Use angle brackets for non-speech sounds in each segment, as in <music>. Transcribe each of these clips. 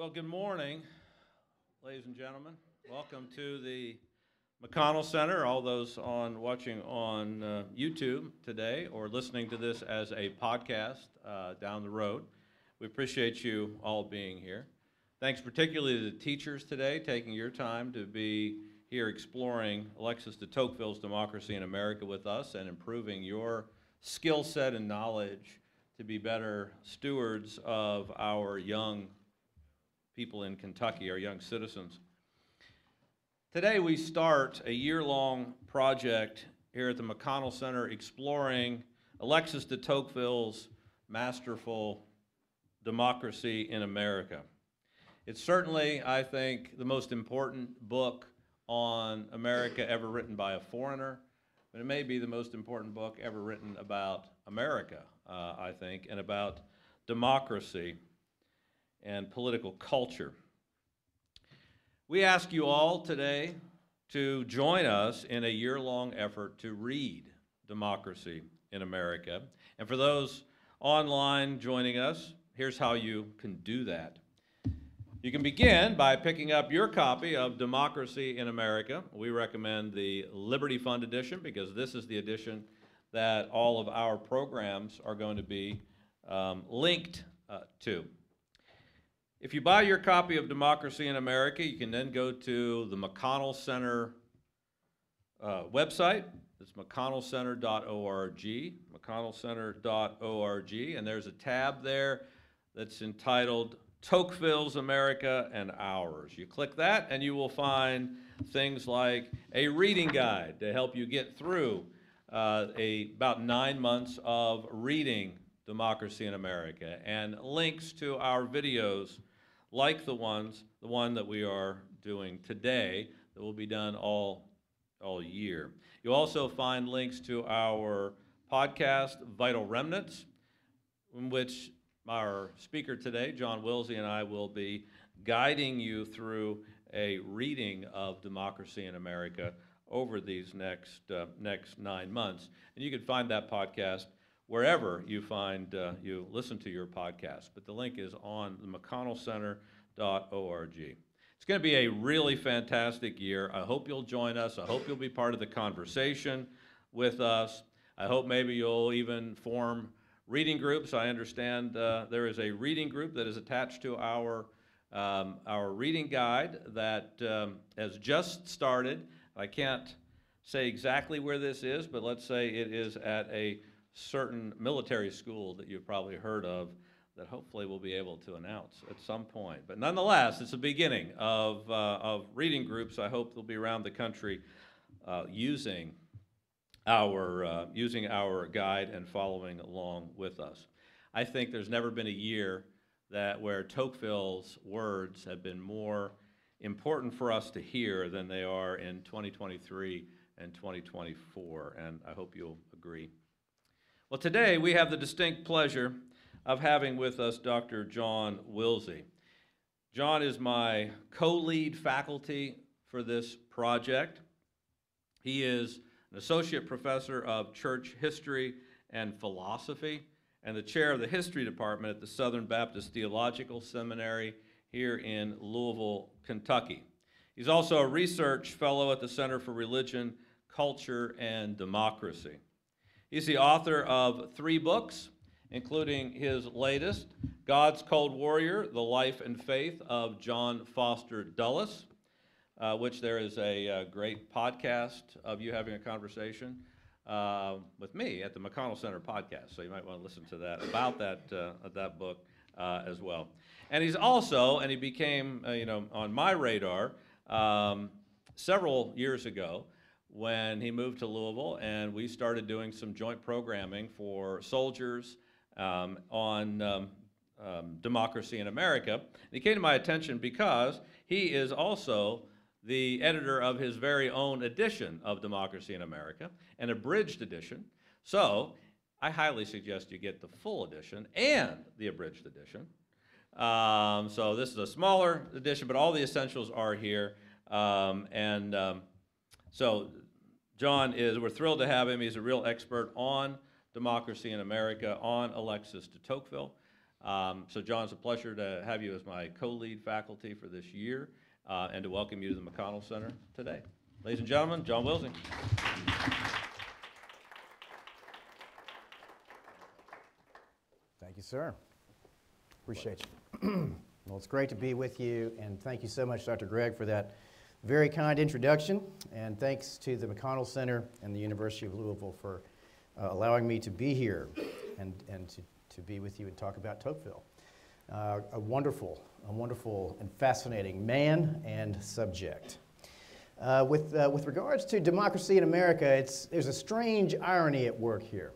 Well, good morning, ladies and gentlemen. Welcome to the McConnell Center, all those on watching on uh, YouTube today or listening to this as a podcast uh, down the road. We appreciate you all being here. Thanks particularly to the teachers today taking your time to be here exploring Alexis de Tocqueville's Democracy in America with us and improving your skill set and knowledge to be better stewards of our young people in Kentucky, our young citizens. Today we start a year-long project here at the McConnell Center exploring Alexis de Tocqueville's masterful Democracy in America. It's certainly, I think, the most important book on America ever written by a foreigner, but it may be the most important book ever written about America, uh, I think, and about democracy and political culture. We ask you all today to join us in a year long effort to read Democracy in America. And for those online joining us, here's how you can do that. You can begin by picking up your copy of Democracy in America. We recommend the Liberty Fund edition because this is the edition that all of our programs are going to be um, linked uh, to. If you buy your copy of Democracy in America, you can then go to the McConnell Center uh, website. It's mcconnellcenter.org, mcconnellcenter.org, and there's a tab there that's entitled Tocqueville's America and Ours. You click that and you will find things like a reading guide to help you get through uh, a, about nine months of reading Democracy in America and links to our videos like the ones, the one that we are doing today that will be done all, all year. You'll also find links to our podcast, Vital Remnants, in which our speaker today, John Wilsey, and I will be guiding you through a reading of Democracy in America over these next, uh, next nine months. And you can find that podcast wherever you find, uh, you listen to your podcast. But the link is on the mcconnellcenter.org. It's going to be a really fantastic year. I hope you'll join us. I hope you'll be part of the conversation with us. I hope maybe you'll even form reading groups. I understand uh, there is a reading group that is attached to our, um, our reading guide that um, has just started. I can't say exactly where this is, but let's say it is at a certain military school that you've probably heard of that hopefully we'll be able to announce at some point. But nonetheless, it's the beginning of, uh, of reading groups. I hope they'll be around the country uh, using our, uh, using our guide and following along with us. I think there's never been a year that where Tocqueville's words have been more important for us to hear than they are in 2023 and 2024, and I hope you'll agree. Well, today we have the distinct pleasure of having with us Dr. John Wilsey. John is my co-lead faculty for this project. He is an associate professor of church history and philosophy, and the chair of the history department at the Southern Baptist Theological Seminary here in Louisville, Kentucky. He's also a research fellow at the Center for Religion, Culture, and Democracy. He's the author of three books, including his latest, God's Cold Warrior, The Life and Faith of John Foster Dulles, uh, which there is a, a, uh, great podcast of you having a conversation uh, with me at the McConnell Center podcast. So you might want to listen to that about that uh, that book uh, as well. And he's also, and he became, uh, you know, on my radar um, several years ago when he moved to Louisville, and we started doing some joint programming for soldiers um, on um, um democracy in America. And he came to my attention because he is also the editor of his very own edition of Democracy in America, an abridged edition. So I highly suggest you get the full edition and the abridged edition. Um, so this is a smaller edition, but all the essentials are here. Um, and um, so John is, we're thrilled to have him. He's a real expert on democracy in America, on Alexis de Tocqueville. Um, so, John, it's a pleasure to have you as my co-lead faculty for this year uh, and to welcome you to the McConnell Center today. Ladies and gentlemen, John Wilsey. Thank you, sir. Appreciate you. <clears throat> well, it's great to be with you, and thank you so much, Dr. Gregg, for that very kind introduction. And thanks to the McConnell Center and the University of Louisville for uh, allowing me to be here and, and to, to be with you and talk about Tocqueville. Uh, a wonderful, a wonderful and fascinating man and subject. Uh, with, uh, with regards to democracy in America, it's, there's a strange irony at work here.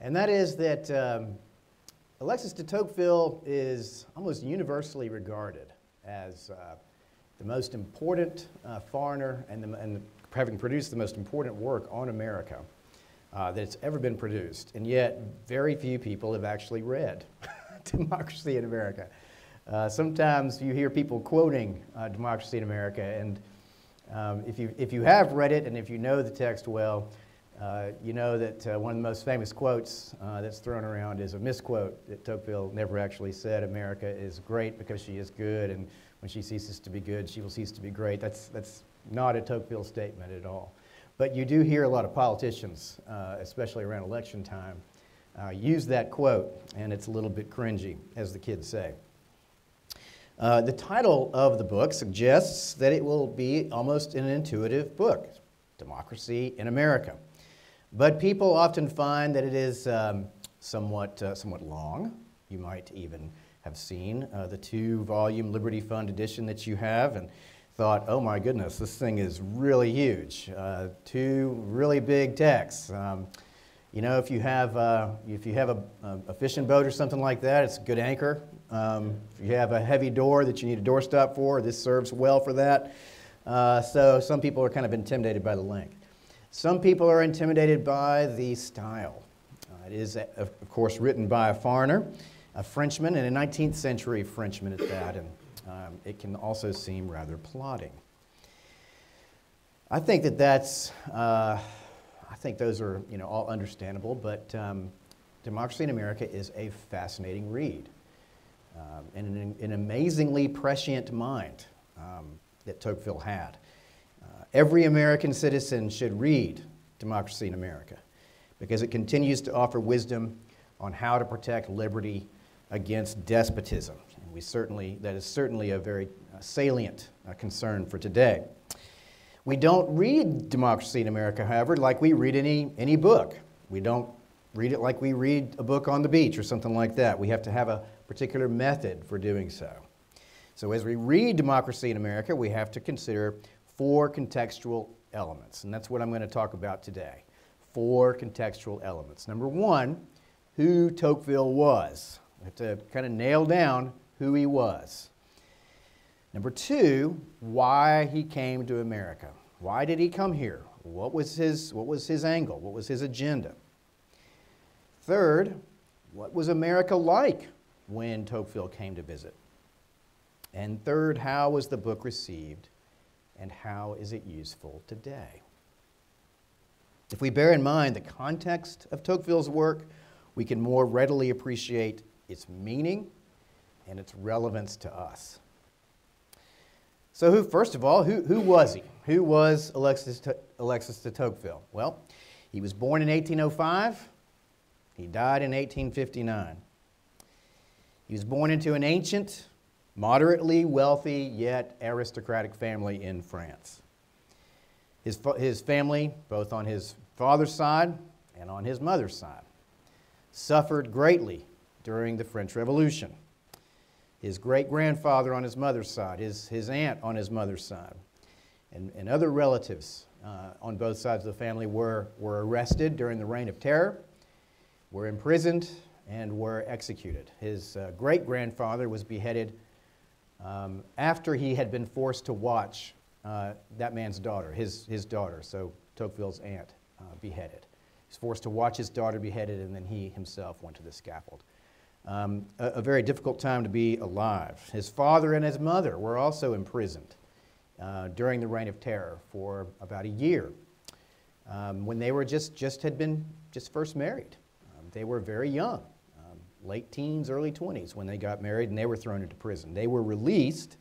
And that is that um, Alexis de Tocqueville is almost universally regarded as uh, the most important uh, foreigner and, the, and, having produced the most important work on America uh, that's ever been produced. And yet, very few people have actually read <laughs> Democracy in America. Uh, sometimes you hear people quoting uh, Democracy in America, and um, if, you, if you have read it and if you know the text well, uh, you know that uh, one of the most famous quotes that's thrown around is a misquote that Tocqueville never actually said America is great because she is good, and when she ceases to be good, she will cease to be great. That's, that's not a Tocqueville statement at all. But you do hear a lot of politicians, uh, especially around election time, uh, use that quote, and it's a little bit cringy, as the kids say. Uh, the title of the book suggests that it will be almost an intuitive book Democracy in America. But people often find that it is um, somewhat, uh, somewhat long. You might even have seen uh, the two volume Liberty Fund edition that you have and thought, oh my goodness, this thing is really huge. Uh, two really big texts. Um, you know, if you have, uh, if you have a, a, fishing boat or something like that, it's a good anchor. Um, if you have a heavy door that you need a doorstop for, this serves well for that. Uh, so some people are kind of intimidated by the length. Some people are intimidated by the style. Uh, it is, of course, written by a foreigner, a Frenchman, and a 19th century Frenchman at that, and um, it can also seem rather plodding. I think that that's. Uh, I think those are you know, all understandable, but um, Democracy in America is a fascinating read um, and an, an, amazingly prescient mind um, that Tocqueville had. Uh, every American citizen should read Democracy in America because it continues to offer wisdom on how to protect liberty against despotism. And we certainly, that is certainly a very uh, salient uh, concern for today. We don't read Democracy in America, however, like we read any, any book. We don't read it like we read a book on the beach or something like that. We have to have a particular method for doing so. So, as we read Democracy in America, we have to consider four contextual elements, and that's what I'm going to talk about today. Four contextual elements. Number one, who Tocqueville was. We have to kind of nail down who he was. Number two, why he came to America. Why did he come here? What was his, what was his angle? What was his agenda? Third, what was America like when Tocqueville came to visit? And third, how was the book received and how is it useful today? If we bear in mind the context of Tocqueville's work, we can more readily appreciate its meaning and its relevance to us. So, who, first of all, who, who was he? Who was Alexis, Alexis de Tocqueville? Well, he was born in 1805. He died in 1859. He was born into an ancient, moderately wealthy, yet aristocratic family in France. His, his family, both on his father's side and on his mother's side, suffered greatly during the French Revolution his great grandfather on his mother's side, his, his aunt on his mother's side, and, and other relatives uh, on both sides of the family were, were arrested during the Reign of Terror, were imprisoned, and were executed. His uh, great grandfather was beheaded um, after he had been forced to watch uh, that man's daughter, his, his daughter, so Tocqueville's aunt, uh, beheaded. He was forced to watch his daughter beheaded, and then he himself went to the scaffold um, a, a, very difficult time to be alive. His father and his mother were also imprisoned uh, during the Reign of Terror for about a year um, when they were just, just had been just first married. Um, they were very young. Um, late teens, early 20s when they got married and they were thrown into prison. They were released.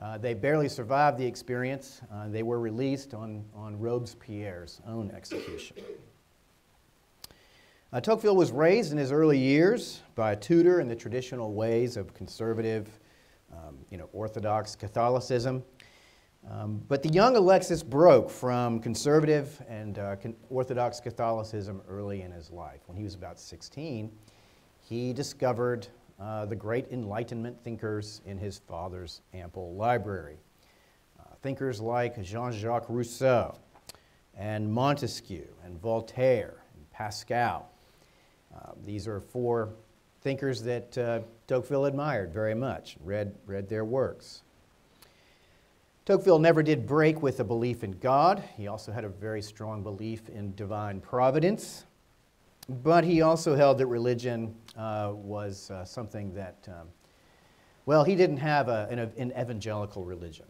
Uh, they barely survived the experience. Uh, they were released on, on Robespierre's own execution. Uh, Tocqueville was raised in his early years by a tutor in the traditional ways of conservative, um, you know, Orthodox Catholicism. Um, but the young Alexis broke from conservative and uh, con- Orthodox Catholicism early in his life. When he was about 16, he discovered uh, the great Enlightenment thinkers in his father's ample library. Uh, thinkers like Jean Jacques Rousseau and Montesquieu and Voltaire and Pascal uh, these are four thinkers that uh, Tocqueville admired very much, read, read their works. Tocqueville never did break with a belief in God. He also had a very strong belief in divine providence. But he also held that religion uh, was uh, something that, um, well, he didn't have a, an, an, evangelical religion.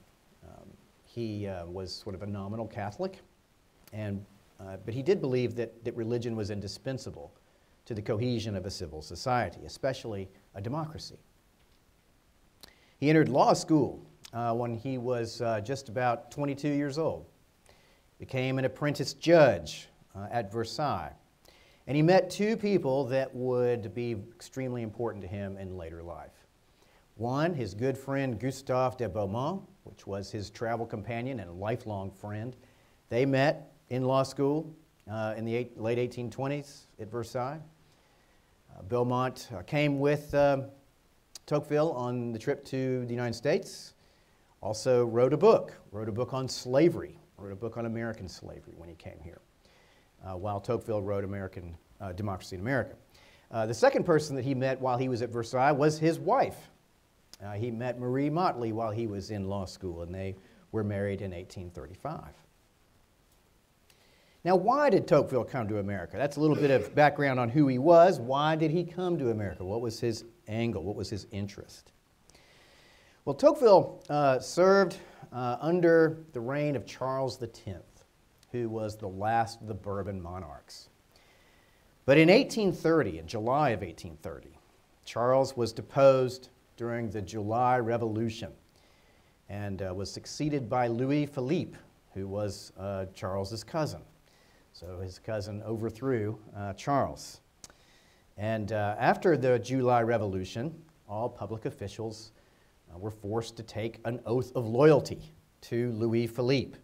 Um, he uh, was sort of a nominal Catholic, and, uh, but he did believe that, that religion was indispensable to the cohesion of a civil society, especially a democracy. He entered law school uh, when he was uh, just about 22 years old, became an apprentice judge uh, at Versailles, and he met two people that would be extremely important to him in later life. One, his good friend Gustave de Beaumont, which was his travel companion and lifelong friend. They met in law school uh, in the eight, late 1820s at Versailles. Uh, Beaumont uh, came with uh, Tocqueville on the trip to the United States. Also wrote a book, wrote a book on slavery, wrote a book on American slavery when he came here, uh, while Tocqueville wrote American uh, Democracy in America. Uh, the second person that he met while he was at Versailles was his wife. he met Marie Mottley while he was in law school, and they were married in 1835. Now, why did Tocqueville come to America? That's a little bit of background on who he was. Why did he come to America? What was his angle? What was his interest? Well, Tocqueville uh, served uh, under the reign of Charles X, who was the last of the Bourbon monarchs. But in 1830, in July of 1830, Charles was deposed during the July Revolution and uh, was succeeded by Louis Philippe, who was uh, Charles's cousin. So his cousin overthrew uh, Charles. And uh, after the July Revolution, all public officials uh, were forced to take an oath of loyalty to Louis Philippe.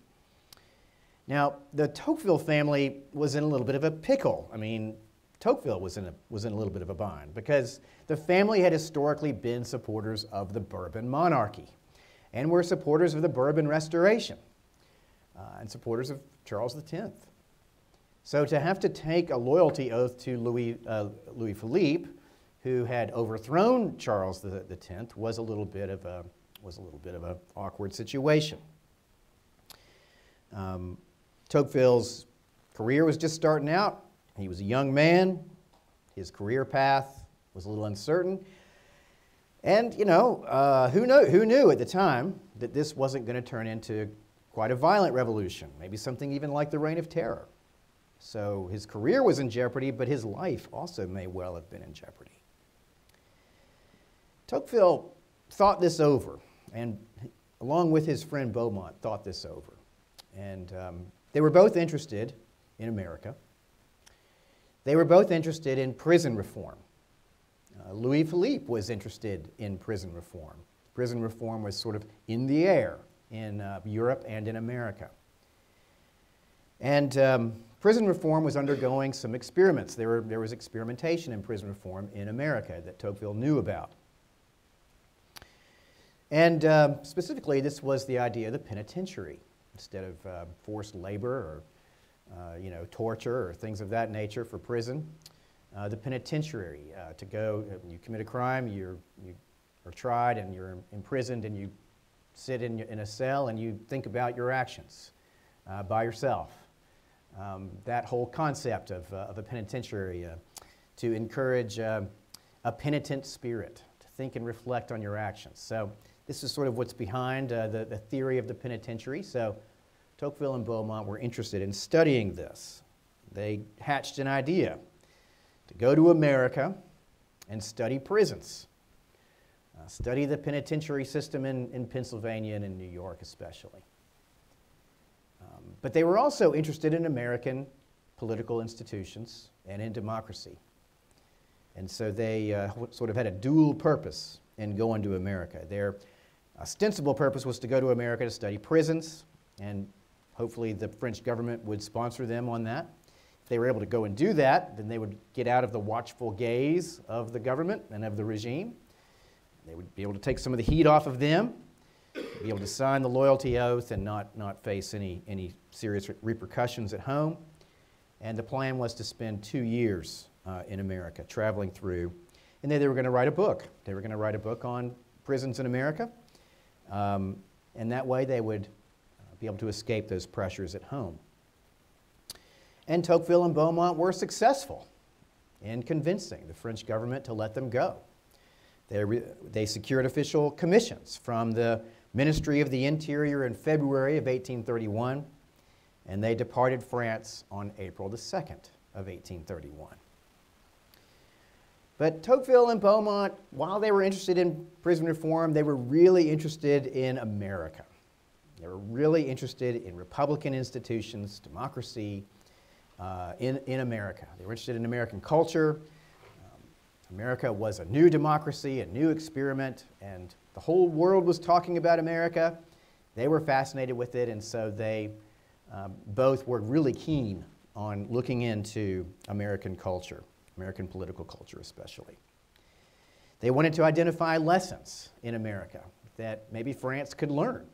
Now, the Tocqueville family was in a little bit of a pickle. I mean, Tocqueville was in a, was in a little bit of a bind because the family had historically been supporters of the Bourbon monarchy and were supporters of the Bourbon Restoration uh, and supporters of Charles X. So to have to take a loyalty oath to Louis, uh, Louis Philippe, who had overthrown Charles X, was a little bit of a was a little bit of an awkward situation. Um, Tocqueville's career was just starting out. He was a young man. His career path was a little uncertain. And, you know, uh, who, know, who knew at the time that this wasn't going to turn into quite a violent revolution, maybe something even like the Reign of Terror. So his career was in jeopardy, but his life also may well have been in jeopardy. Tocqueville thought this over, and along with his friend Beaumont, thought this over. And um, they were both interested in America. They were both interested in prison reform. Uh, Louis Philippe was interested in prison reform. Prison reform was sort of in the air in uh, Europe and in America. And um, prison reform was undergoing some experiments. There, were, there was experimentation in prison reform in America that Tocqueville knew about. And uh, specifically, this was the idea of the penitentiary. Instead of uh, forced labor or uh, you know, torture or things of that nature for prison, uh, the penitentiary uh, to go, uh, you commit a crime, you're, you are tried and you're imprisoned and you sit in, in a cell and you think about your actions by yourself um, that whole concept of, uh, of a penitentiary uh, to encourage uh, a penitent spirit, to think and reflect on your actions. So, this is sort of what's behind uh, the, the theory of the penitentiary. So, Tocqueville and Beaumont were interested in studying this. They hatched an idea to go to America and study prisons. Uh, study the penitentiary system in, in Pennsylvania and in New York, especially. But they were also interested in American political institutions and in democracy. And so they uh, sort of had a dual purpose in going to America. Their ostensible purpose was to go to America to study prisons, and hopefully the French government would sponsor them on that. If they were able to go and do that, then they would get out of the watchful gaze of the government and of the regime. They would be able to take some of the heat off of them, be able to sign the loyalty oath and not, not face any, any serious repercussions at home. And the plan was to spend two years uh, in America, traveling through. And then they were going to write a book. They were going to write a book on prisons in America. Um, and that way they would uh, be able to escape those pressures at home. And Tocqueville and Beaumont were successful in convincing the French government to let them go. They, they secured official commissions from the Ministry of the Interior in February of 1831, and they departed France on April the 2nd of 1831. But Tocqueville and Beaumont, while they were interested in prison reform, they were really interested in America. They were really interested in Republican institutions, democracy uh, in, in America. They were interested in American culture. Um, America was a new democracy, a new experiment, and the whole world was talking about America. They were fascinated with it, and so they um, both were really keen on looking into American culture. American political culture especially. They wanted to identify lessons in America that maybe France could learn.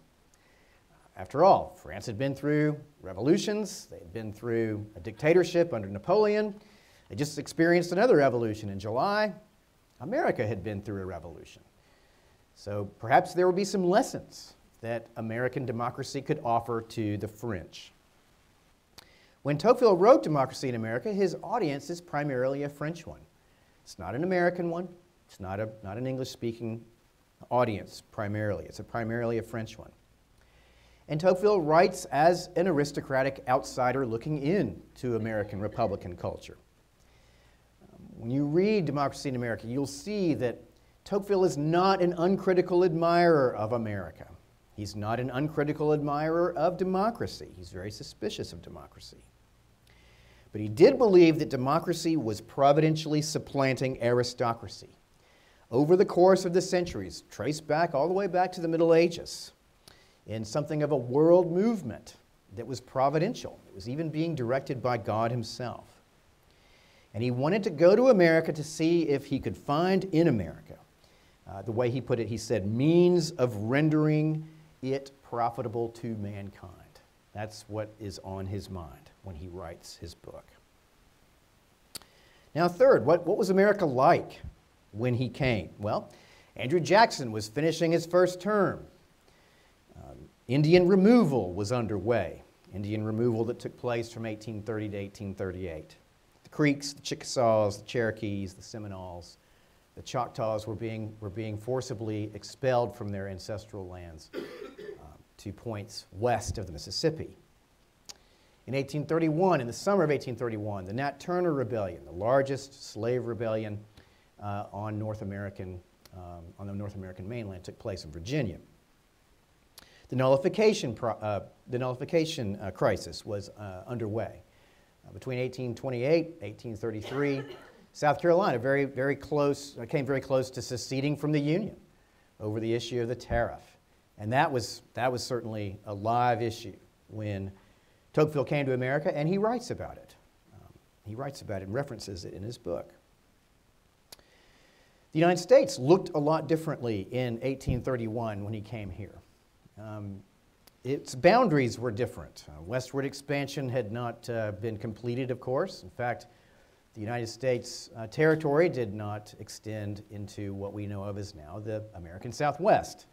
After all, France had been through revolutions, they had been through a dictatorship under Napoleon, they just experienced another revolution in July. America had been through a revolution. So perhaps there will be some lessons that American democracy could offer to the French. When Tocqueville wrote Democracy in America, his audience is primarily a French one. It's not an American one, it's not, a, not an English speaking audience primarily, it's a primarily a French one. And Tocqueville writes as an aristocratic outsider looking in to American Republican culture. When you read Democracy in America, you'll see that Tocqueville is not an uncritical admirer of America. He's not an uncritical admirer of democracy. He's very suspicious of democracy. But he did believe that democracy was providentially supplanting aristocracy. Over the course of the centuries, traced back all the way back to the Middle Ages, in something of a world movement that was providential. It was even being directed by God Himself. And he wanted to go to America to see if he could find in America, uh, the way he put it, he said, means of rendering it profitable to mankind. That's what is on his mind when he writes his book. Now, third, what, what was America like when he came? Well, Andrew Jackson was finishing his first term. Um, Indian removal was underway, Indian removal that took place from 1830 to 1838. The Creeks, the Chickasaws, the Cherokees, the Seminoles, the Choctaws were being, were being forcibly expelled from their ancestral lands uh, to points west of the Mississippi. In 1831, in the summer of 1831, the Nat Turner Rebellion, the largest slave rebellion uh, on North American, um, on the North American mainland, took place in Virginia. The nullification, uh, the nullification uh, crisis was uh, underway. Uh, between 1828 1833, South Carolina very, very close, uh, came very close to seceding from the Union over the issue of the tariff. And that was, that was certainly a live issue when Tocqueville came to America, and he writes about it. Um, he writes about it and references it in his book. The United States looked a lot differently in 1831 when he came here. Um, its boundaries were different. Uh, westward expansion had not uh, been completed, of course. In fact, the United States uh, territory did not extend into what we know of as now the American Southwest.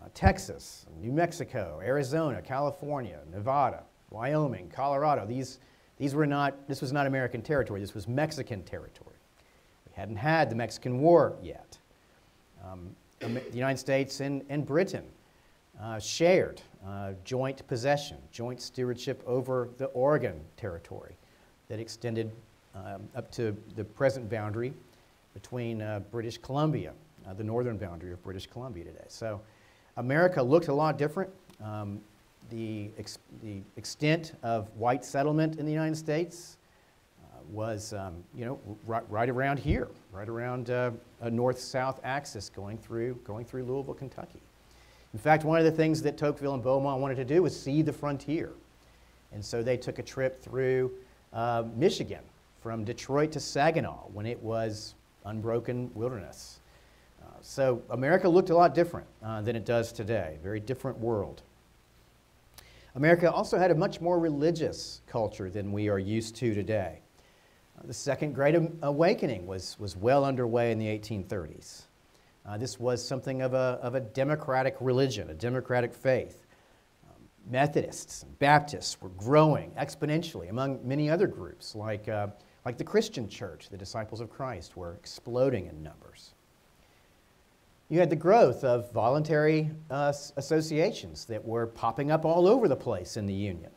Uh, Texas, New Mexico, Arizona, California, Nevada, Wyoming, Colorado, these, these were not, this was not American territory, this was Mexican territory. We hadn't had the Mexican War yet. Um, the United States and, and Britain uh, shared uh, joint possession, joint stewardship over the Oregon territory that extended um, up to the present boundary between uh, British Columbia, uh, the northern boundary of British Columbia today. So America looked a lot different. Um, the, ex the extent of white settlement in the United States uh, was, um, you know, right, around here, right around uh, a north-south axis going through, going through Louisville, Kentucky. In fact, one of the things that Tocqueville and Beaumont wanted to do was see the frontier. And so they took a trip through uh, Michigan from Detroit to Saginaw when it was unbroken wilderness. Uh, so America looked a lot different uh, than it does today, very different world. America also had a much more religious culture than we are used to today. Uh, the Second Great Awakening was, was well underway in the 1830s. Uh, this was something of a, of a democratic religion, a democratic faith. Um, Methodists and Baptists were growing exponentially among many other groups, like, uh, like the Christian church, the disciples of Christ, were exploding in numbers. You had the growth of voluntary uh, associations that were popping up all over the place in the Union.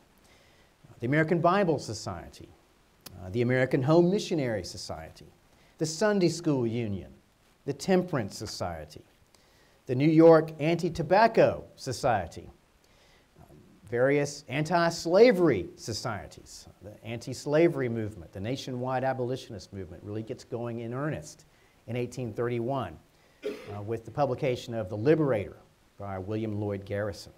The American Bible Society, uh, the American Home Missionary Society, the Sunday School Union, the Temperance Society, the New York Anti Tobacco Society, various anti slavery societies. The anti slavery movement, the nationwide abolitionist movement, really gets going in earnest in 1831 uh, with the publication of The Liberator by William Lloyd Garrison.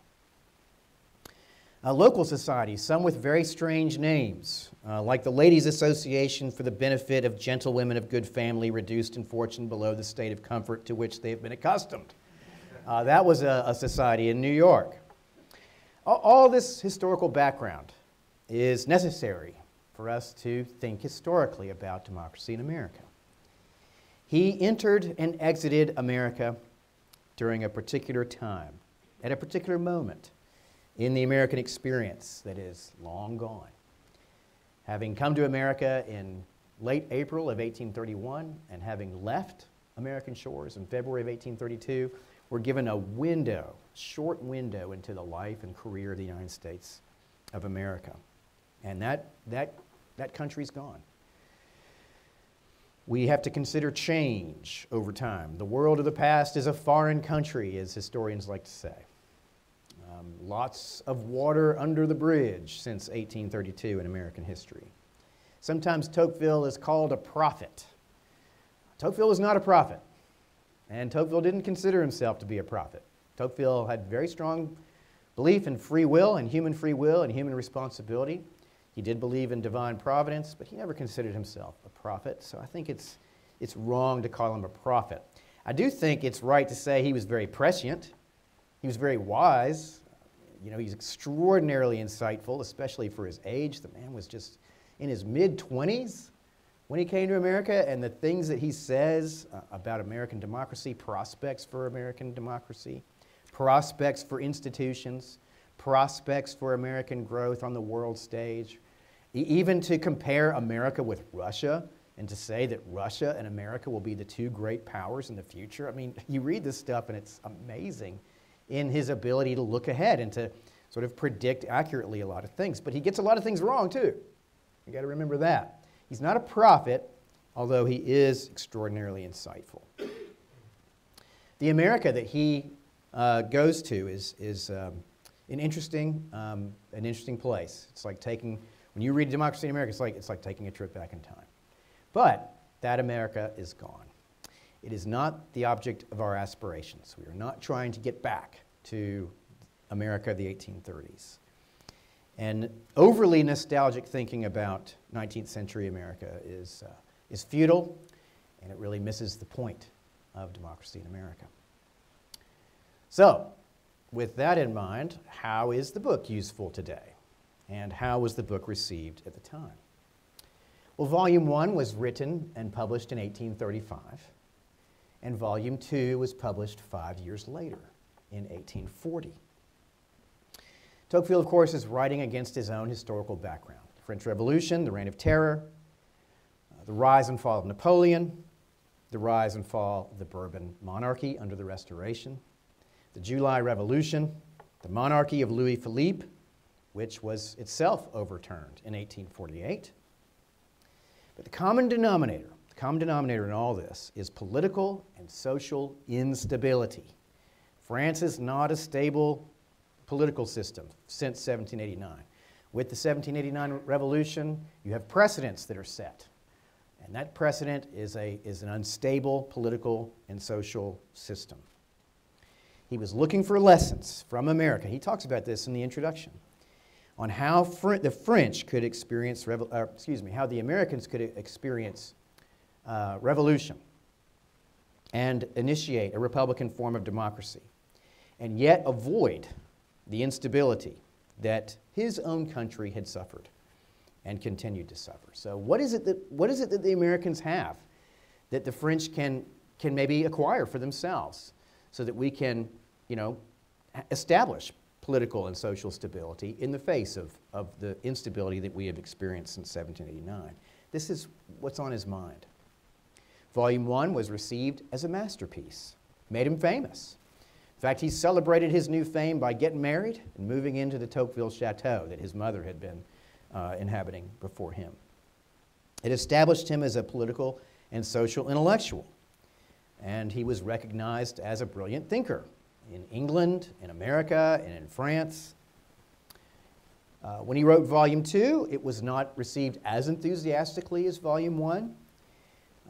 Uh, local societies, some with very strange names, uh, like the Ladies' Association for the Benefit of Gentlewomen of Good Family reduced in fortune below the state of comfort to which they have been accustomed. Uh, that was a, a, society in New York. All, this historical background is necessary for us to think historically about democracy in America. He entered and exited America during a particular time, at a particular moment in the American experience that is long gone. Having come to America in late April of 1831 and having left American shores in February of 1832, we're given a window, short window into the life and career of the United States of America. And that, that, that country's gone. We have to consider change over time. The world of the past is a foreign country, as historians like to say. Um, lots of water under the bridge since 1832 in American history. Sometimes Tocqueville is called a prophet. Tocqueville is not a prophet, and Tocqueville didn't consider himself to be a prophet. Tocqueville had very strong belief in free will and human free will and human responsibility. He did believe in divine providence, but he never considered himself a prophet, so I think it's, it's wrong to call him a prophet. I do think it's right to say he was very prescient. He was very wise. You know, he's extraordinarily insightful, especially for his age. The man was just in his mid 20s when he came to America, and the things that he says uh, about American democracy, prospects for American democracy, prospects for institutions, prospects for American growth on the world stage, even to compare America with Russia and to say that Russia and America will be the two great powers in the future. I mean, <laughs> you read this stuff and it's amazing in his ability to look ahead and to sort of predict accurately a lot of things. But he gets a lot of things wrong too. You got to remember that. He's not a prophet, although he is extraordinarily insightful. The America that he uh, goes to is, is um, an, interesting, um, an interesting place. It's like taking, when you read Democracy in America, it's like, it's like taking a trip back in time. But that America is gone. It is not the object of our aspirations. We are not trying to get back to America of the 1830s. And overly nostalgic thinking about 19th century America is, uh, is futile, and it really misses the point of democracy in America. So, with that in mind, how is the book useful today? And how was the book received at the time? Well, Volume 1 was written and published in 1835 and Volume 2 was published five years later in 1840. Tocqueville, of course, is writing against his own historical background the French Revolution, the Reign of Terror, uh, the rise and fall of Napoleon, the rise and fall of the Bourbon monarchy under the Restoration, the July Revolution, the monarchy of Louis Philippe, which was itself overturned in 1848. But the common denominator the common denominator in all this is political and social instability. France is not a stable political system since 1789. With the 1789 revolution, you have precedents that are set. And that precedent is, a, is an unstable political and social system. He was looking for lessons from America. He talks about this in the introduction on how Fr- the French could experience, uh, excuse me, how the Americans could experience uh, revolution and initiate a republican form of democracy, and yet avoid the instability that his own country had suffered and continued to suffer. So, what is it that, what is it that the Americans have that the French can, can maybe acquire for themselves so that we can, you know, establish political and social stability in the face of, of the instability that we have experienced since 1789? This is what's on his mind. Volume 1 was received as a masterpiece, made him famous. In fact, he celebrated his new fame by getting married and moving into the Tocqueville Chateau that his mother had been uh, inhabiting before him. It established him as a political and social intellectual, and he was recognized as a brilliant thinker in England, in America, and in France. Uh, when he wrote Volume 2, it was not received as enthusiastically as Volume 1.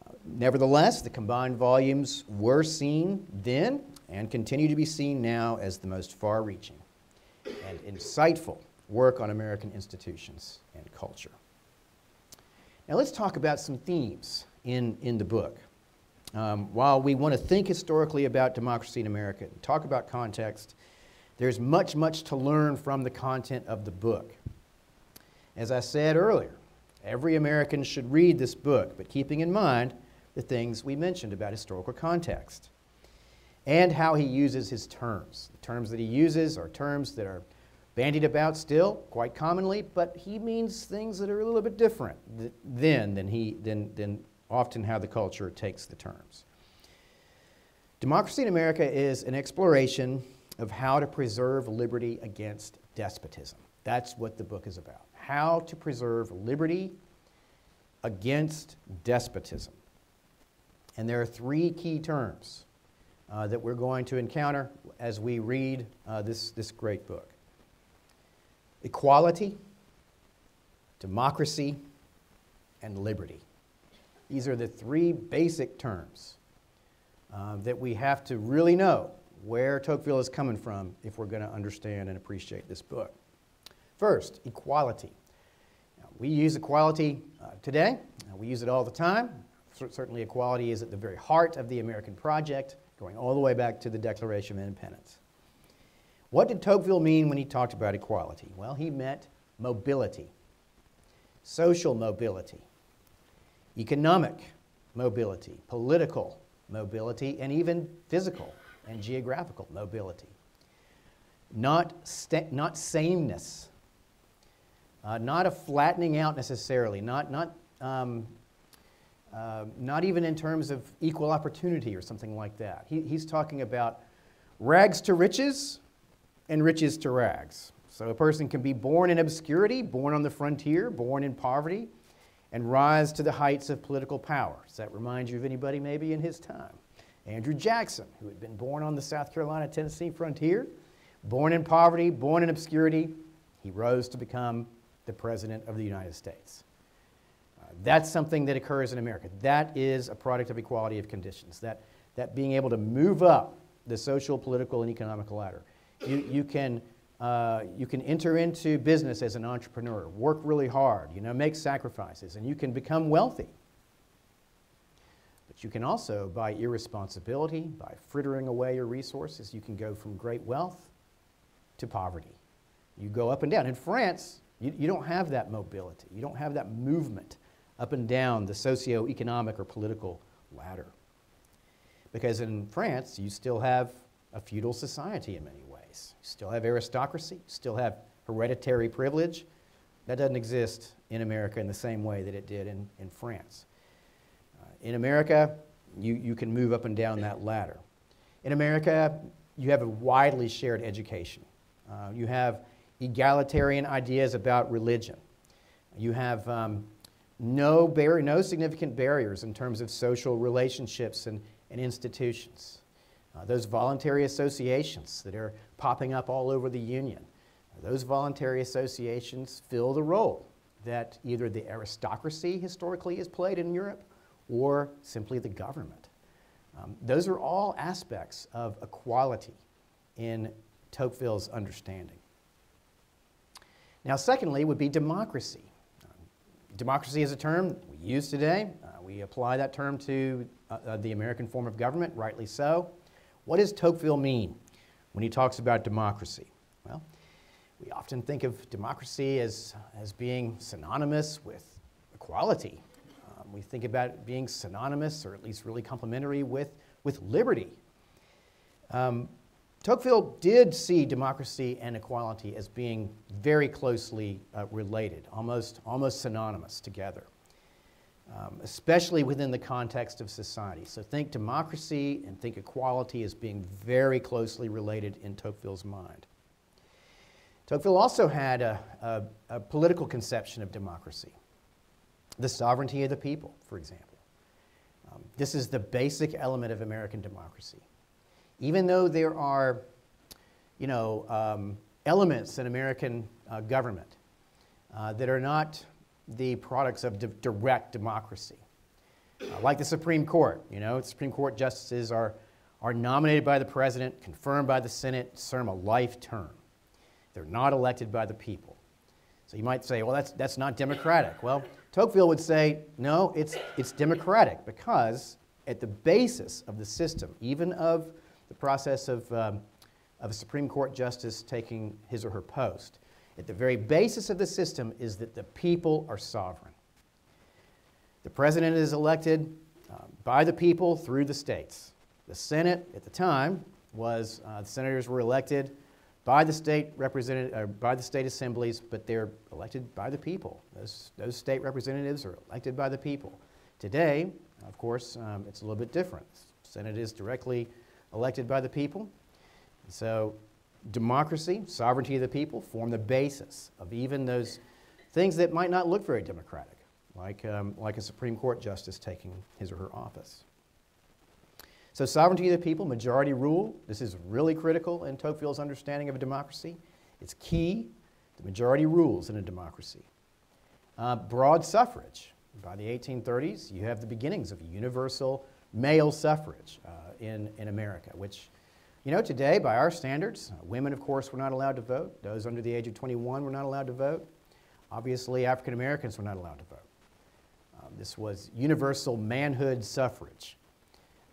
Uh, nevertheless, the combined volumes were seen then and continue to be seen now as the most far reaching and insightful work on American institutions and culture. Now, let's talk about some themes in, in the book. Um, while we want to think historically about democracy in America and talk about context, there's much, much to learn from the content of the book. As I said earlier, every American should read this book, but keeping in mind the things we mentioned about historical context and how he uses his terms. The terms that he uses are terms that are bandied about still quite commonly, but he means things that are a little bit different th- then than, he, than, than often how the culture takes the terms. Democracy in America is an exploration of how to preserve liberty against despotism. That's what the book is about. How to preserve liberty against despotism. And there are three key terms uh, that we're going to encounter as we read uh, this, this great book equality, democracy, and liberty. These are the three basic terms uh, that we have to really know where Tocqueville is coming from if we're going to understand and appreciate this book. First, equality. Now, we use equality uh, today, we use it all the time. Certainly, equality is at the very heart of the American project going all the way back to the Declaration of Independence. What did Tocqueville mean when he talked about equality? Well, he meant mobility, social mobility, economic mobility, political mobility, and even physical and geographical mobility. Not, not sameness, uh, not a flattening out necessarily, not, not um, uh, not even in terms of equal opportunity or something like that. He, he's talking about rags to riches and riches to rags. So a person can be born in obscurity, born on the frontier, born in poverty, and rise to the heights of political power. Does that remind you of anybody maybe in his time? Andrew Jackson, who had been born on the South Carolina Tennessee frontier, born in poverty, born in obscurity, he rose to become the President of the United States. That's something that occurs in America. That is a product of equality of conditions, that, that being able to move up the social, political, and economic ladder. You, you, can, uh, you can enter into business as an entrepreneur, work really hard, you know, make sacrifices, and you can become wealthy. But you can also, by irresponsibility, by frittering away your resources, you can go from great wealth to poverty. You go up and down. In France, you, you don't have that mobility. You don't have that movement up and down the socio-economic or political ladder. Because in France, you still have a feudal society in many ways. You still have aristocracy, you still have hereditary privilege. That doesn't exist in America in the same way that it did in, in France. Uh, in America, you, you can move up and down that ladder. In America, you have a widely shared education. Uh, you have egalitarian ideas about religion. You have um, no, bar- no significant barriers in terms of social relationships and, and institutions. Uh, those voluntary associations that are popping up all over the Union, those voluntary associations fill the role that either the aristocracy historically has played in Europe or simply the government. Um, those are all aspects of equality in Tocqueville's understanding. Now, secondly, would be democracy. Democracy is a term we use today. Uh, we apply that term to uh, uh, the American form of government, rightly so. What does Tocqueville mean when he talks about democracy? Well, we often think of democracy as, as being synonymous with equality. Um, we think about it being synonymous, or at least really complementary, with, with liberty. Um, Tocqueville did see democracy and equality as being very closely uh, related, almost, almost synonymous together, um, especially within the context of society. So think democracy and think equality as being very closely related in Tocqueville's mind. Tocqueville also had a, a, a political conception of democracy, the sovereignty of the people, for example. Um, this is the basic element of American democracy. Even though there are, you know, um, elements in American uh, government uh, that are not the products of di- direct democracy, uh, like the Supreme Court, you know, Supreme Court justices are, are nominated by the president, confirmed by the Senate, serve a life term. They're not elected by the people. So you might say, well, that's, that's not democratic. Well, Tocqueville would say, no, it's, it's democratic because at the basis of the system, even of the process of, um, of a Supreme Court justice taking his or her post, at the very basis of the system is that the people are sovereign. The president is elected uh, by the people through the states. The Senate at the time was, uh, the senators were elected by the state represented, uh, by the state assemblies, but they're elected by the people. Those, those state representatives are elected by the people. Today, of course, um, it's a little bit different. The Senate is directly elected by the people. So, democracy, sovereignty of the people, form the basis of even those things that might not look very democratic, like, um, like a Supreme Court justice taking his or her office. So, sovereignty of the people, majority rule, this is really critical in Tocqueville's understanding of a democracy. It's key. The majority rules in a democracy. Uh, broad suffrage. By the 1830s, you have the beginnings of universal male suffrage uh, in, in America, which, you know, today, by our standards, uh, women, of course, were not allowed to vote. Those under the age of 21 were not allowed to vote. Obviously, African Americans were not allowed to vote. Um, this was universal manhood suffrage.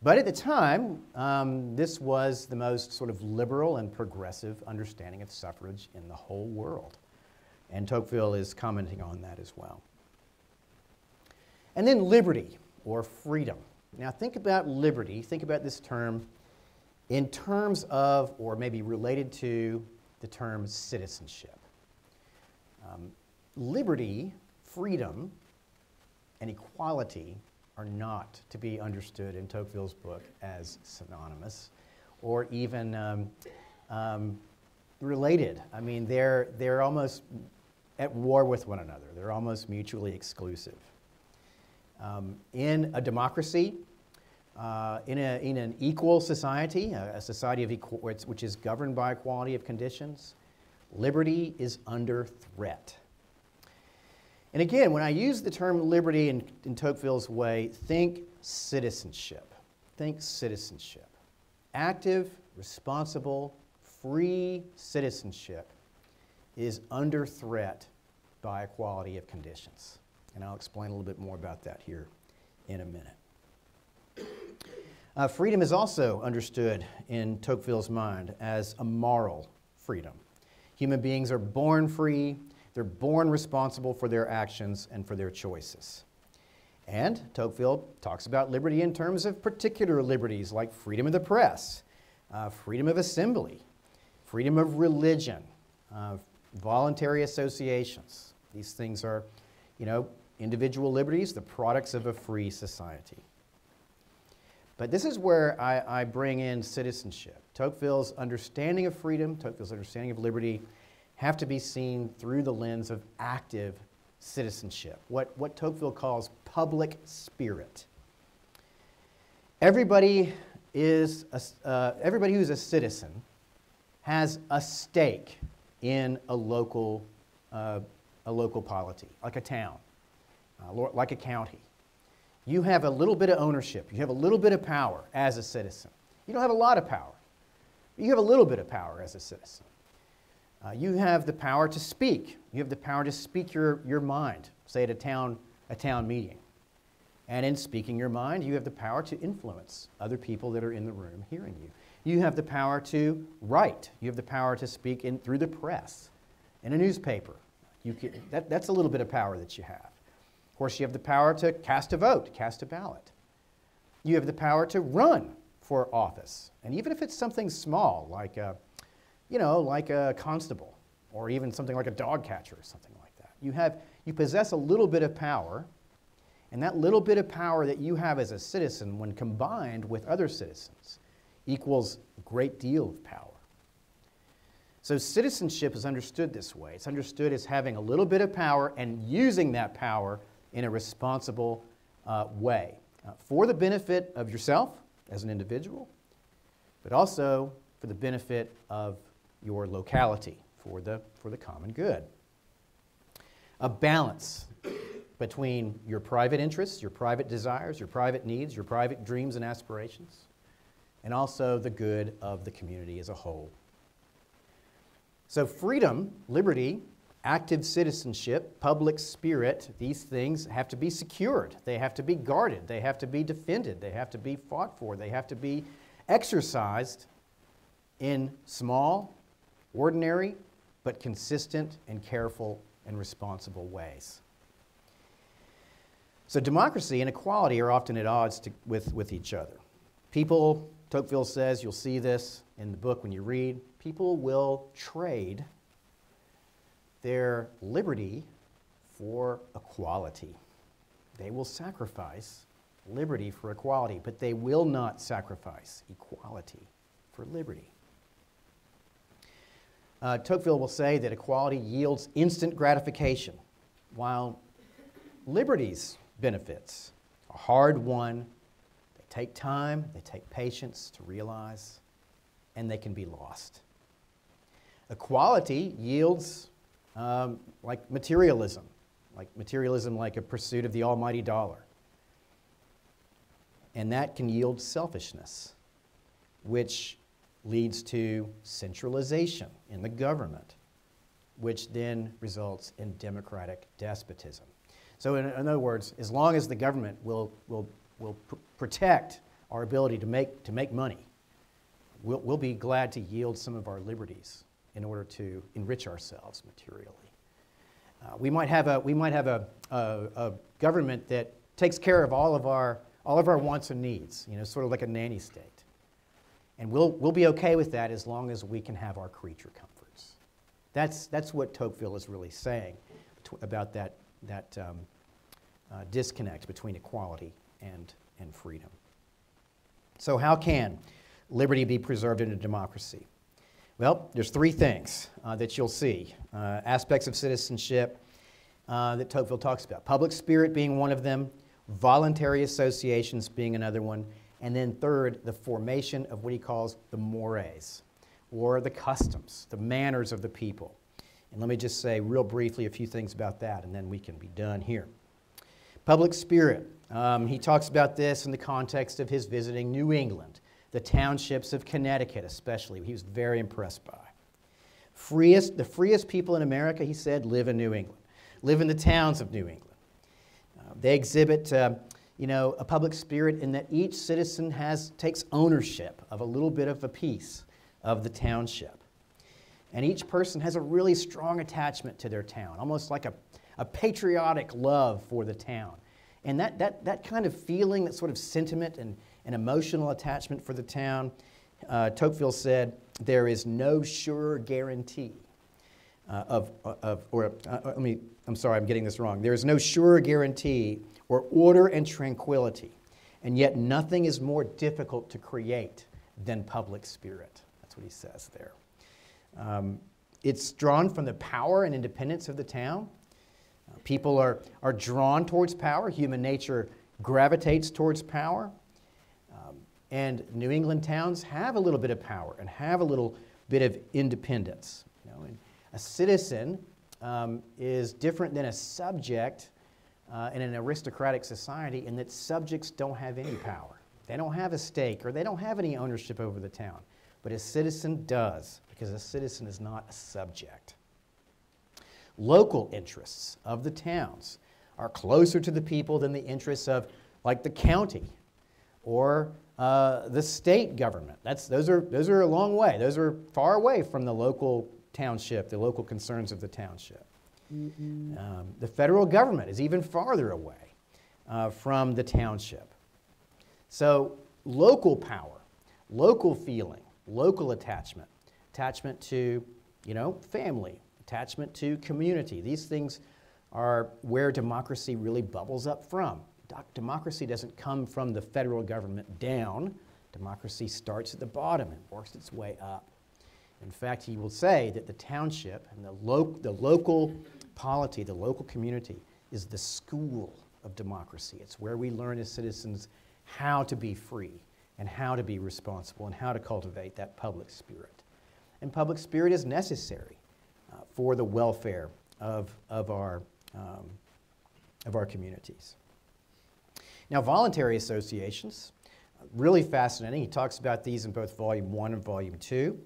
But at the time, um, this was the most sort of liberal and progressive understanding of suffrage in the whole world. And Tocqueville is commenting on that as well. And then liberty or freedom. Now, think about liberty, think about this term in terms of, or maybe related to, the term citizenship. Um, liberty, freedom, and equality are not to be understood in Tocqueville's book as synonymous or even um, um, related. I mean, they're, they're almost at war with one another, they're almost mutually exclusive. Um, in a democracy, uh, in, a, in an equal society, a, a society of equal, which is governed by equality of conditions, liberty is under threat. And again, when I use the term liberty in, in Tocqueville's way, think citizenship. Think citizenship. Active, responsible, free citizenship is under threat by equality of conditions. And I'll explain a little bit more about that here in a minute. Uh, freedom is also understood in Tocqueville's mind as a moral freedom. Human beings are born free, they're born responsible for their actions and for their choices. And Tocqueville talks about liberty in terms of particular liberties like freedom of the press, uh, freedom of assembly, freedom of religion, uh, voluntary associations. These things are, you know, individual liberties, the products of a free society. But this is where I, I bring in citizenship. Tocqueville's understanding of freedom, Tocqueville's understanding of liberty, have to be seen through the lens of active citizenship, what, what Tocqueville calls public spirit. Everybody, is a, uh, everybody who's a citizen has a stake in a local, uh, a local polity, like a town, uh, like a county. You have a little bit of ownership, you have a little bit of power as a citizen. You don't have a lot of power, But you have a little bit of power as a citizen. Uh, you have the power to speak. You have the power to speak your, your mind, say at a town, a town meeting. And in speaking your mind, you have the power to influence other people that are in the room hearing you. You have the power to write. You have the power to speak in, through the press, in a newspaper. You can, that, that's a little bit of power that you have. Of course, you have the power to cast a vote, cast a ballot. You have the power to run for office. And even if it's something small, like a, you know, like a constable, or even something like a dog catcher or something like that, you, have, you possess a little bit of power and that little bit of power that you have as a citizen, when combined with other citizens, equals a great deal of power. So, citizenship is understood this way. It's understood as having a little bit of power and using that power in a responsible uh, way uh, for the benefit of yourself as an individual, but also for the benefit of your locality, for the, for the common good. A balance between your private interests, your private desires, your private needs, your private dreams and aspirations, and also the good of the community as a whole. So, freedom, liberty, active citizenship, public spirit, these things have to be secured. They have to be guarded. They have to be defended. They have to be fought for. They have to be exercised in small, ordinary, but consistent and careful and responsible ways. So democracy and equality are often at odds to, with, with each other. People, Tocqueville says, you'll see this in the book when you read, people will trade their liberty for equality. They will sacrifice liberty for equality, but they will not sacrifice equality for liberty. Uh, Tocqueville will say that equality yields instant gratification, while liberty's benefits are hard won, they take time, they take patience to realize, and they can be lost. Equality yields um, like materialism, like materialism like a pursuit of the almighty dollar. And that can yield selfishness, which leads to centralization in the government, which then results in democratic despotism. So, in, in other words, as long as the government will, will, will pr- protect our ability to make, to make money, we'll, we'll be glad to yield some of our liberties in order to enrich ourselves materially. Uh, we might have, a, we might have a, a, a, government that takes care of all of, our, all of our wants and needs, you know, sort of like a nanny state. And we'll, we'll be okay with that as long as we can have our creature comforts. That's, that's what Tocqueville is really saying about that that um, uh, disconnect between equality and, and freedom. So, how can liberty be preserved in a democracy? Well, there's three things uh, that you'll see uh, aspects of citizenship uh, that Tocqueville talks about. Public spirit being one of them, voluntary associations being another one, and then third, the formation of what he calls the mores, or the customs, the manners of the people. And let me just say, real briefly, a few things about that, and then we can be done here. Public spirit. Um, he talks about this in the context of his visiting New England, the townships of Connecticut, especially. He was very impressed by. Freest, the freest people in America, he said, live in New England, live in the towns of New England. Uh, they exhibit, uh, you know, a public spirit in that each citizen has takes ownership of a little bit of a piece of the township. And each person has a really strong attachment to their town, almost like a, a patriotic love for the town. And that, that, that kind of feeling, that sort of sentiment and, and emotional attachment for the town, uh, Tocqueville said, there is no sure guarantee uh, of, of, or uh, let me, I'm sorry, I'm getting this wrong. There is no sure guarantee or order and tranquility, and yet nothing is more difficult to create than public spirit. That's what he says there. Um, it's drawn from the power and independence of the town. Uh, people are, are drawn towards power. Human nature gravitates towards power. And New England towns have a little bit of power and have a little bit of independence. You know, and a citizen um, is different than a subject uh, in an aristocratic society in that subjects don't have any power. They don't have a stake or they don't have any ownership over the town. But a citizen does, because a citizen is not a subject. Local interests of the towns are closer to the people than the interests of, like, the county or uh, the state government. That's, those, are, those are a long way. Those are far away from the local township, the local concerns of the township. Um, the federal government is even farther away uh, from the township. So, local power, local feeling, local attachment, attachment to, you know, family, attachment to community. These things are where democracy really bubbles up from. Democracy doesn't come from the federal government down. Democracy starts at the bottom and works its way up. In fact, he will say that the township and the, lo- the local polity, the local community, is the school of democracy. It's where we learn as citizens how to be free and how to be responsible and how to cultivate that public spirit. And public spirit is necessary uh, for the welfare of, of, our, um, of our communities. Now, voluntary associations, really fascinating. He talks about these in both Volume 1 and Volume 2.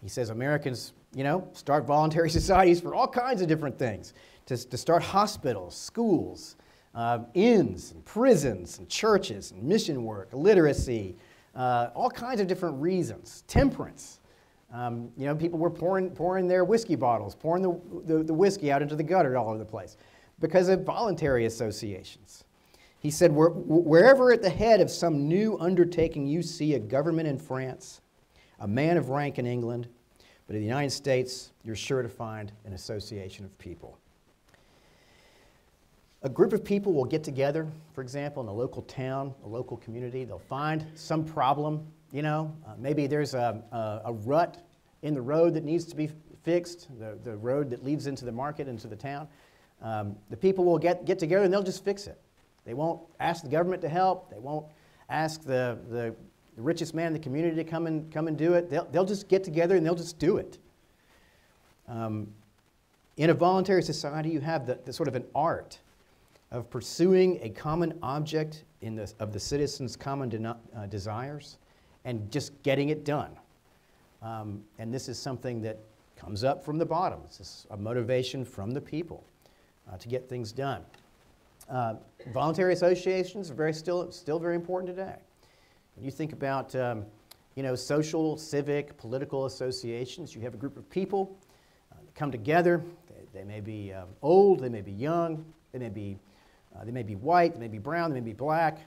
He says Americans, you know, start voluntary <laughs> societies for all kinds of different things to, to start hospitals, schools, uh, inns, and prisons, and churches, and mission work, literacy, uh, all kinds of different reasons. Temperance. Um, you know, people were pouring, pouring their whiskey bottles, pouring the, the, the whiskey out into the gutter all over the place because of voluntary associations. He said, wherever at the head of some new undertaking you see a government in France, a man of rank in England, but in the United States, you're sure to find an association of people. A group of people will get together, for example, in a local town, a local community. They'll find some problem, you know, uh, maybe there's a, a, a, rut in the road that needs to be fixed, the, the road that leads into the market, into the town. Um, the people will get, get together and they'll just fix it. They won't ask the government to help. They won't ask the, the, the richest man in the community to come and, come and do it. They'll, they'll just get together and they'll just do it. Um, in a voluntary society, you have the, the sort of an art of pursuing a common object in the, of the citizens' common de- uh, desires and just getting it done. Um, and this is something that comes up from the bottom. It's a motivation from the people uh, to get things done. Uh, voluntary associations are very still, still very important today. When you think about um, you know, social, civic, political associations, you have a group of people uh, that come together. They, they may be um, old, they may be young, they may be uh, they may be white, they may be brown, they may be black,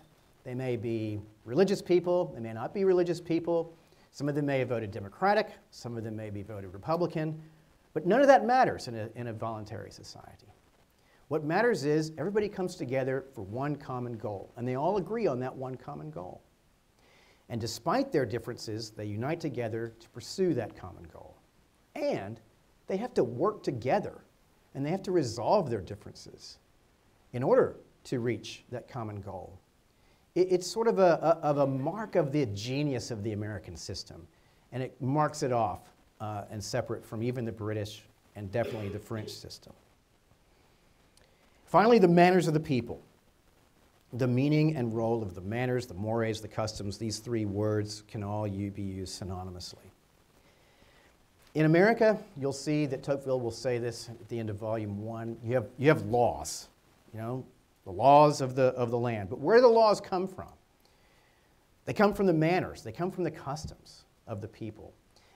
they may be religious people, they may not be religious people. Some of them may have voted Democratic, some of them may be voted Republican, but none of that matters in a, in a voluntary society. What matters is everybody comes together for one common goal, and they all agree on that one common goal. And despite their differences, they unite together to pursue that common goal. And they have to work together, and they have to resolve their differences in order to reach that common goal. it's sort of a, a, of a mark of the genius of the American system, and it marks it off uh, and separate from even the British and definitely the French system. Finally, the manners of the people. The meaning and role of the manners, the mores, the customs, these three words can all be used synonymously. In America, you'll see that Tocqueville will say this at the end of volume one. You have, you have laws you know, the laws of the, of the land. But where do the laws come from? They come from the manners, they come from the customs of the people.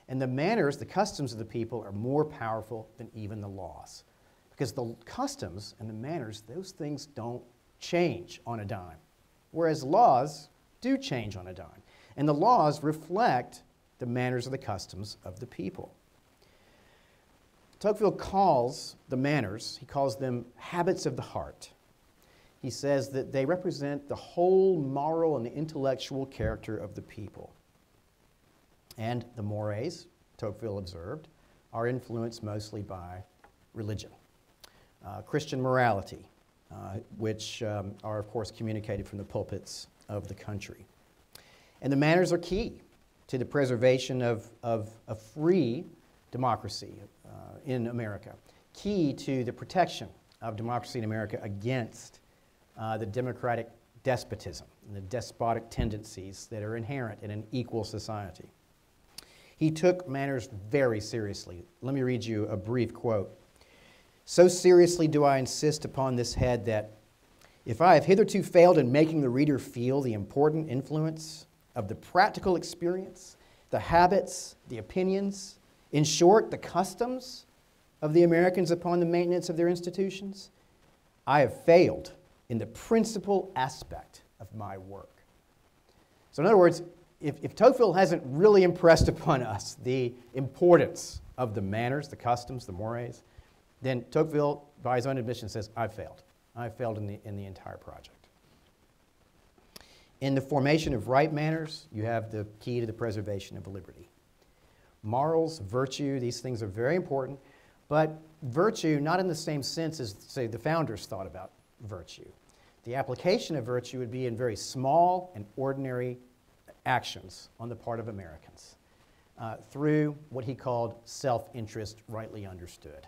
And the manners, the customs of the people are more powerful than even the laws. Because the customs and the manners, those things don't change on a dime. Whereas laws do change on a dime. And the laws reflect the manners and the customs of the people. Tocqueville calls the manners, he calls them habits of the heart. He says that they represent the whole moral and intellectual character of the people. And the mores, Tocqueville observed, are influenced mostly by religion. Uh, Christian morality, uh, which um, are, of course, communicated from the pulpits of the country. And the manners are key to the preservation of, of a free democracy uh, in America, key to the protection of democracy in America against uh, the democratic despotism and the despotic tendencies that are inherent in an equal society. He took manners very seriously. Let me read you a brief quote. So seriously do I insist upon this head that if I have hitherto failed in making the reader feel the important influence of the practical experience, the habits, the opinions, in short, the customs of the Americans upon the maintenance of their institutions, I have failed in the principal aspect of my work. So, in other words, if, if Tocqueville hasn't really impressed upon us the importance of the manners, the customs, the mores, then Tocqueville, by his own admission, says, I've failed. I've failed in the, in the entire project. In the formation of right manners, you have the key to the preservation of liberty. Morals, virtue, these things are very important, but virtue not in the same sense as, say, the founders thought about virtue. The application of virtue would be in very small and ordinary actions on the part of Americans uh, through what he called self interest, rightly understood.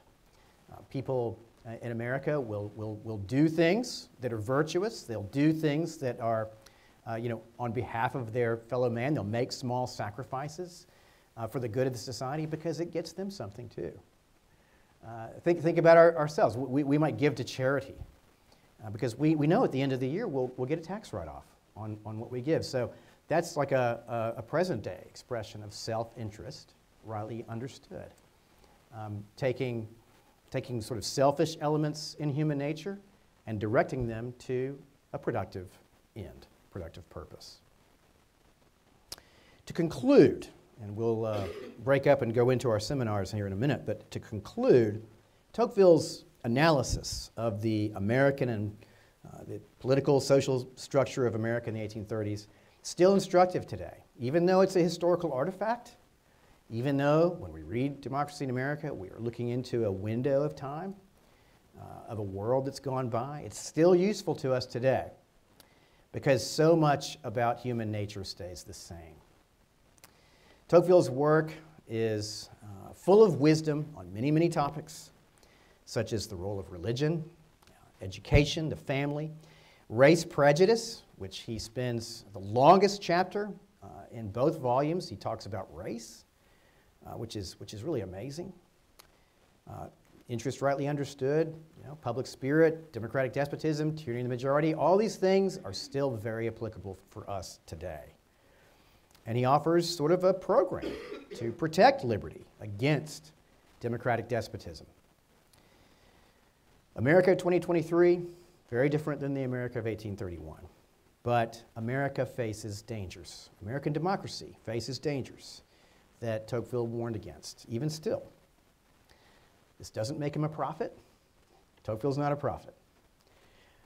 People uh, in America will, will, will do things that are virtuous, they'll do things that are, uh, you know, on behalf of their fellow man, they'll make small sacrifices uh, for the good of the society because it gets them something too. Uh, think, think about our, ourselves. We, we might give to charity uh, because we, we know at the end of the year we'll, we'll get a tax write off on, on what we give. So that's like a, a, a present day expression of self interest, rightly understood. Um, taking, taking sort of selfish elements in human nature and directing them to a productive end, productive purpose. To conclude, and we'll uh, break up and go into our seminars here in a minute, but to conclude, Tocqueville's analysis of the American and uh, the political, social structure of America in the 1830s still instructive today. Even though it's a historical artifact, even though when we read Democracy in America, we are looking into a window of time, uh, of a world that's gone by, it's still useful to us today because so much about human nature stays the same. Tocqueville's work is uh, full of wisdom on many, many topics, such as the role of religion, education, the family, race prejudice, which he spends the longest chapter uh, in both volumes. He talks about race, uh, which, is, which is really amazing. Uh, interest rightly understood, you know, public spirit, democratic despotism, tyranny of the majority, all these things are still very applicable for us today. And he offers sort of a program to protect liberty against democratic despotism. America 2023, very different than the America of 1831. But America faces dangers. American democracy faces dangers that Tocqueville warned against, even still. This doesn't make him a prophet. Tocqueville's not a prophet.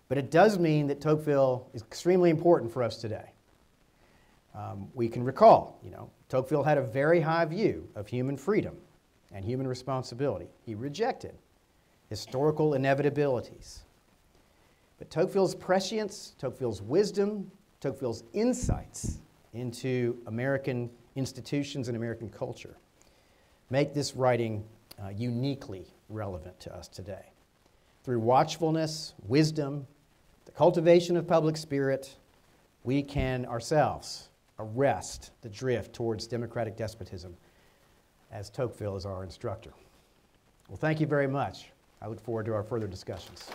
But it does mean that Tocqueville is extremely important for us today. Um, we can recall, you know, Tocqueville had a very high view of human freedom and human responsibility. He rejected historical inevitabilities. But Tocqueville's prescience, Tocqueville's wisdom, Tocqueville's insights into American institutions and American culture make this writing uh, uniquely relevant to us today. Through watchfulness, wisdom, the cultivation of public spirit, we can ourselves arrest the drift towards democratic despotism as Tocqueville is our instructor. Well, thank you very much. I look forward to our further discussions.